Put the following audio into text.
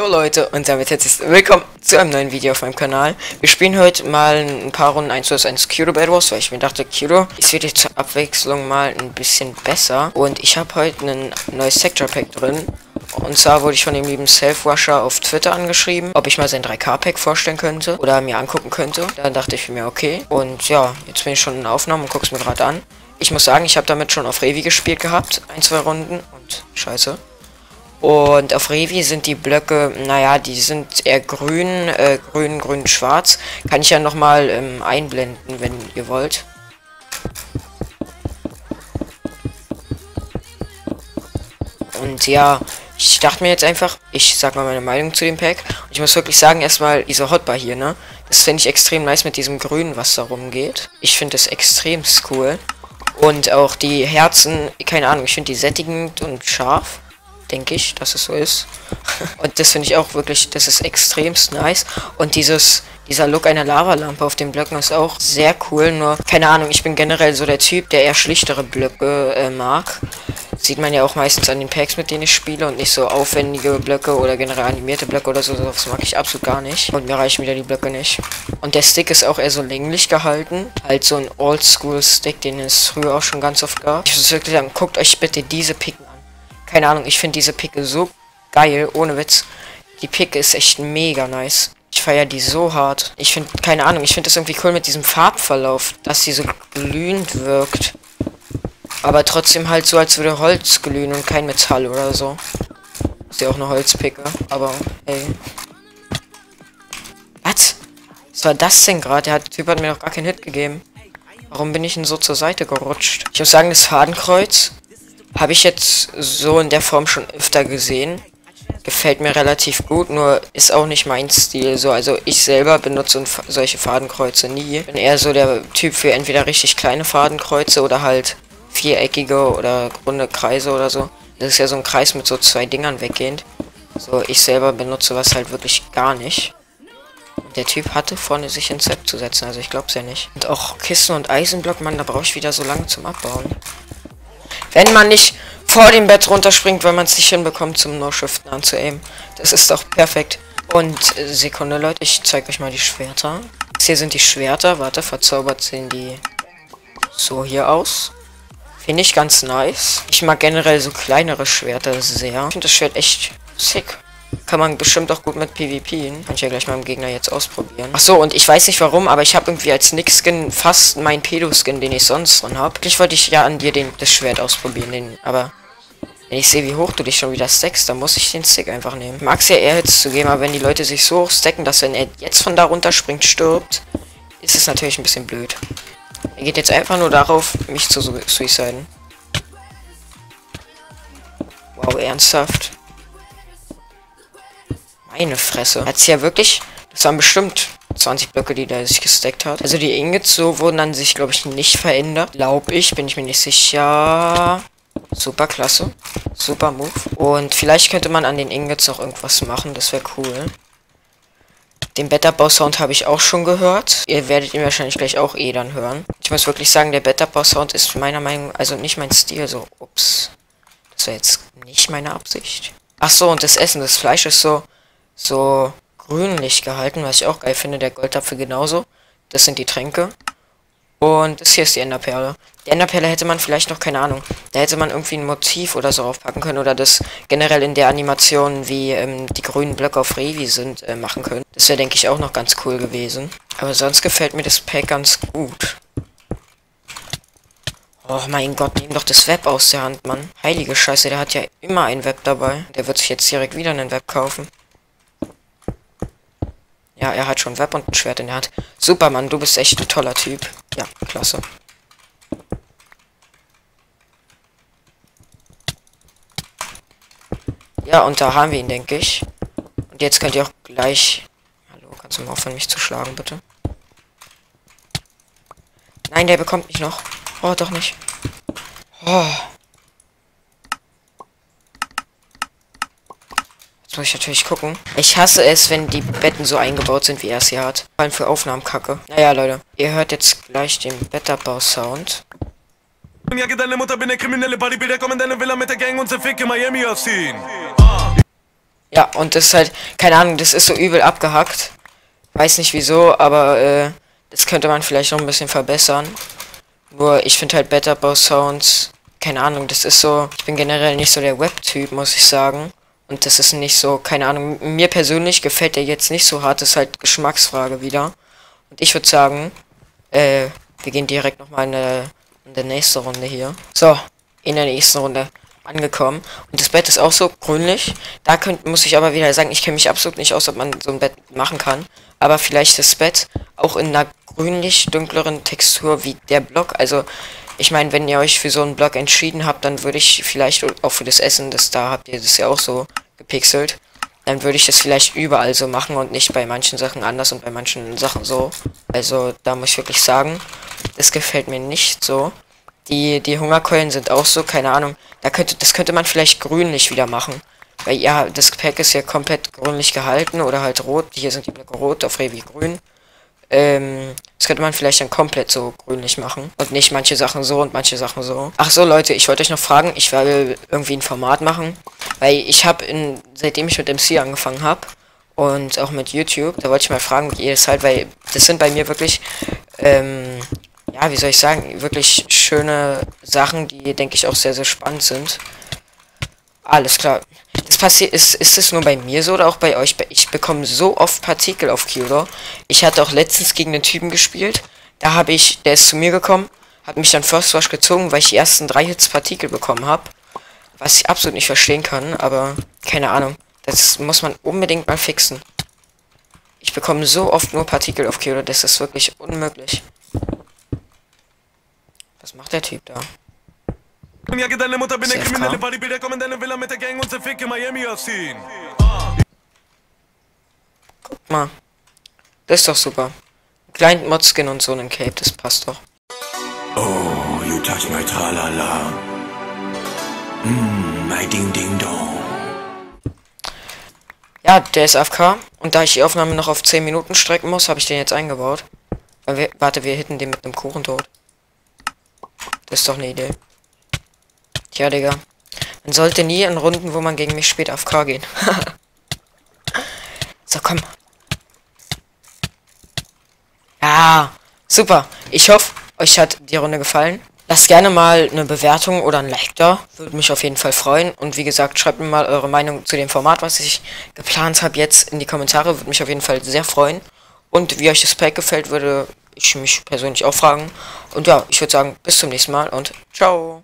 Jo Leute und damit herzlich willkommen zu einem neuen Video auf meinem Kanal. Wir spielen heute mal ein paar Runden 1 vs 1 Kiro Bad Wars, weil ich mir dachte, Kiro ist wirklich zur Abwechslung mal ein bisschen besser. Und ich habe heute ein neues Sector Pack drin. Und zwar wurde ich von dem lieben Self-Rusher auf Twitter angeschrieben, ob ich mal sein 3K-Pack vorstellen könnte oder mir angucken könnte. Dann dachte ich mir, okay. Und ja, jetzt bin ich schon in Aufnahme und gucke es mir gerade an. Ich muss sagen, ich habe damit schon auf Revi gespielt gehabt, ein, zwei Runden. Und scheiße. Und auf Revi sind die Blöcke, naja, die sind eher grün, äh, grün, grün, schwarz. Kann ich ja nochmal ähm, einblenden, wenn ihr wollt. Und ja, ich dachte mir jetzt einfach, ich sag mal meine Meinung zu dem Pack. Und ich muss wirklich sagen, erstmal diese Hotbar hier, ne? Das finde ich extrem nice mit diesem Grün, was da rumgeht. Ich finde es extrem cool. Und auch die Herzen, keine Ahnung, ich finde die sättigend und scharf denke ich, dass es so ist. und das finde ich auch wirklich, das ist extremst nice. Und dieses, dieser Look einer Lavalampe auf den Blöcken ist auch sehr cool. Nur, keine Ahnung, ich bin generell so der Typ, der eher schlichtere Blöcke äh, mag. Sieht man ja auch meistens an den Packs, mit denen ich spiele und nicht so aufwendige Blöcke oder generell animierte Blöcke oder so. Das mag ich absolut gar nicht. Und mir reichen wieder die Blöcke nicht. Und der Stick ist auch eher so länglich gehalten. Halt so ein Oldschool-Stick, den es früher auch schon ganz oft gab. Ich muss wirklich sagen, guckt euch bitte diese Picken keine Ahnung, ich finde diese Picke so geil, ohne Witz. Die Picke ist echt mega nice. Ich feiere die so hart. Ich finde, keine Ahnung, ich finde das irgendwie cool mit diesem Farbverlauf, dass sie so glühend wirkt. Aber trotzdem halt so, als würde Holz glühen und kein Metall oder so. Ist ja auch eine Holzpicke, aber ey. Was? Was war das denn gerade? Der Typ hat mir noch gar keinen Hit gegeben. Warum bin ich denn so zur Seite gerutscht? Ich muss sagen, das Fadenkreuz habe ich jetzt so in der Form schon öfter gesehen. Gefällt mir relativ gut, nur ist auch nicht mein Stil. So, also ich selber benutze solche Fadenkreuze nie. Bin eher so der Typ für entweder richtig kleine Fadenkreuze oder halt viereckige oder runde Kreise oder so. Das ist ja so ein Kreis mit so zwei Dingern weggehend. So, ich selber benutze was halt wirklich gar nicht. Der Typ hatte vorne sich ins Set zu setzen, also ich glaub's ja nicht. Und auch Kissen und Eisenblock, man, da brauche ich wieder so lange zum Abbauen. Wenn man nicht vor dem Bett runterspringt, weil man es nicht hinbekommt, zum No-Shiften anzuaimen. Das ist doch perfekt. Und äh, Sekunde, Leute, ich zeige euch mal die Schwerter. Das hier sind die Schwerter. Warte, verzaubert sehen die so hier aus. Finde ich ganz nice. Ich mag generell so kleinere Schwerter sehr. Ich finde das Schwert echt sick. Kann man bestimmt auch gut mit PvP. Kann ich ja gleich mal im Gegner jetzt ausprobieren. Ach so, und ich weiß nicht warum, aber ich habe irgendwie als Nick-Skin fast meinen Pedo-Skin, den ich sonst drin habe. Ich wollte ich ja an dir den, das Schwert ausprobieren, den, aber wenn ich sehe, wie hoch du dich schon wieder stackst, dann muss ich den Stick einfach nehmen. Mag es ja eher Hits zu geben, aber wenn die Leute sich so hoch stacken, dass wenn er jetzt von da runter springt, stirbt, ist es natürlich ein bisschen blöd. Er geht jetzt einfach nur darauf, mich zu suiciden. Wow, ernsthaft. Meine Fresse. Hat's ja wirklich. Das waren bestimmt 20 Blöcke, die der sich gesteckt hat. Also die Ingots so wurden dann sich, glaube ich, nicht verändert. Glaub ich, bin ich mir nicht sicher. Super klasse. Super Move. Und vielleicht könnte man an den Ingots auch irgendwas machen. Das wäre cool. Den Betterbau-Sound habe ich auch schon gehört. Ihr werdet ihn wahrscheinlich gleich auch eh dann hören. Ich muss wirklich sagen, der Betterbau-Sound ist meiner Meinung nach, also nicht mein Stil. So, ups. Das war jetzt nicht meine Absicht. Ach so, und das Essen, das Fleisch ist so so grünlich gehalten, was ich auch geil finde. Der Goldapfel genauso. Das sind die Tränke. Und das hier ist die Enderperle. Die Enderperle hätte man vielleicht noch, keine Ahnung, da hätte man irgendwie ein Motiv oder so aufpacken können oder das generell in der Animation, wie ähm, die grünen Blöcke auf Revi sind, äh, machen können. Das wäre, denke ich, auch noch ganz cool gewesen. Aber sonst gefällt mir das Pack ganz gut. Oh mein Gott, nimm doch das Web aus der Hand, Mann. Heilige Scheiße, der hat ja immer ein Web dabei. Der wird sich jetzt direkt wieder einen Web kaufen. Ja, er hat schon Web und ein Schwert in der Hand. Super, Mann, du bist echt ein toller Typ. Ja, klasse. Ja, und da haben wir ihn, denke ich. Und jetzt könnt ihr auch gleich... Hallo, kannst du mal aufhören, mich zu schlagen, bitte? Nein, der bekommt mich noch. Oh, doch nicht. Oh. Muss ich natürlich gucken. Ich hasse es, wenn die Betten so eingebaut sind, wie er es hier hat. Vor allem für Aufnahmen kacke. Naja, Leute. Ihr hört jetzt gleich den Betterbau-Sound. Jag är den mot bin kriminelle bodybuilder kommer den villa med gang und fick Miami I've seen. Ja, und das ist halt, keine Ahnung, das ist so übel abgehackt. Weiß nicht wieso, aber äh, das könnte man vielleicht noch ein bisschen verbessern. Nur ich finde halt Better Boss Sounds, keine Ahnung, das ist so, ich bin generell nicht so der Web-Typ, muss ich sagen. Und das ist nicht so, keine Ahnung, mir persönlich gefällt der jetzt nicht so hart, das ist halt Geschmacksfrage wieder. Und ich würde sagen, äh, wir gehen direkt nochmal in, in der nächste Runde hier. So, in der nächsten Runde angekommen. Und das Bett ist auch so grünlich. Da könnt, muss ich aber wieder sagen, ich kenne mich absolut nicht aus, ob man so ein Bett machen kann. Aber vielleicht das Bett auch in einer grünlich dunkleren Textur wie der Block. Also, ich meine, wenn ihr euch für so einen Block entschieden habt, dann würde ich vielleicht auch für das Essen, das da habt ihr das ja auch so gepixelt. Dann würde ich das vielleicht überall so machen und nicht bei manchen Sachen anders und bei manchen Sachen so. Also, da muss ich wirklich sagen, das gefällt mir nicht so. Die, die Hungerkeulen sind auch so, keine Ahnung. Da könnte, das könnte man vielleicht grünlich wieder machen. Weil ja, das Pack ist ja komplett grünlich gehalten oder halt rot. Hier sind die Blöcke rot, auf Revi grün. Ähm, das könnte man vielleicht dann komplett so grünlich machen. Und nicht manche Sachen so und manche Sachen so. Ach so, Leute, ich wollte euch noch fragen, ich werde irgendwie ein Format machen. Weil ich habe in, seitdem ich mit MC angefangen habe und auch mit YouTube, da wollte ich mal fragen, wie ihr es halt, weil das sind bei mir wirklich, ähm, ja, wie soll ich sagen, wirklich schöne Sachen, die, denke ich, auch sehr, sehr spannend sind. Alles klar. Passiert, ist, ist es nur bei mir so oder auch bei euch? Ich bekomme so oft Partikel auf Kyudo. Ich hatte auch letztens gegen einen Typen gespielt. Da habe ich, der ist zu mir gekommen, hat mich dann First Rush gezogen, weil ich die ersten drei Hits Partikel bekommen habe. Was ich absolut nicht verstehen kann, aber keine Ahnung. Das muss man unbedingt mal fixen. Ich bekomme so oft nur Partikel auf Kyudo, das ist wirklich unmöglich. Was macht der Typ da? Ja, deine Mutter bin eine kriminelle Bodybuilder, komm in deine Villa mit der Gang und zerficke Miami ausziehen. Guck mal. Das ist doch super. Kleinen Modskin und so einen Cape, das passt doch. Oh, you touch my tralala. Mmm, my ding ding dong. Ja, der ist AFK. Und da ich die Aufnahme noch auf 10 Minuten strecken muss, habe ich den jetzt eingebaut. warte, wir hitten den mit einem Kuchen tot. Das ist doch eine Idee. Tja, Digga. Man sollte nie in Runden, wo man gegen mich spielt, auf K gehen. so, komm. Ja, super. Ich hoffe, euch hat die Runde gefallen. Lasst gerne mal eine Bewertung oder ein Like da. Würde mich auf jeden Fall freuen. Und wie gesagt, schreibt mir mal eure Meinung zu dem Format, was ich geplant habe, jetzt in die Kommentare. Würde mich auf jeden Fall sehr freuen. Und wie euch das Pack gefällt, würde ich mich persönlich auch fragen. Und ja, ich würde sagen, bis zum nächsten Mal und ciao.